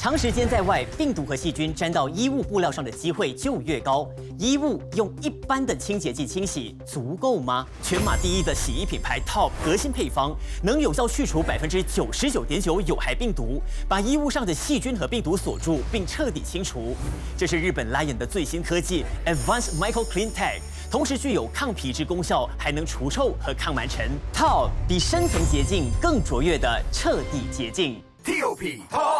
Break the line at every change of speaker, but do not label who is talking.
长时间在外，病毒和细菌沾到衣物布料上的机会就越高。衣物用一般的清洁剂清洗足够吗？全马第一的洗衣品牌 Top 核心配方能有效去除百分之九十九点九有害病毒，把衣物上的细菌和病毒锁住并彻底清除。这是日本 LION 的最新科技 Advanced Micro Clean Tag，同时具有抗皮脂功效，还能除臭和抗螨尘。Top 比深层洁净更卓越的彻底洁净。Top Top。